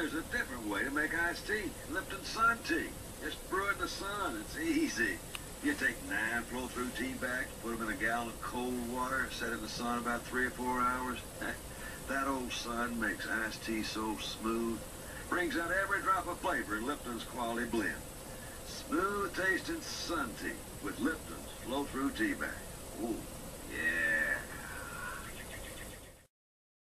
there's a different way to make iced tea. Lipton Sun Tea. Just brew it in the sun. It's easy. You take nine flow-through tea bags, put them in a gallon of cold water, set in the sun about three or four hours. that old sun makes iced tea so smooth. Brings out every drop of flavor in Lipton's quality blend. Smooth tasting sun tea with Lipton's flow-through tea bag. Ooh.